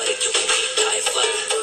like, die flat.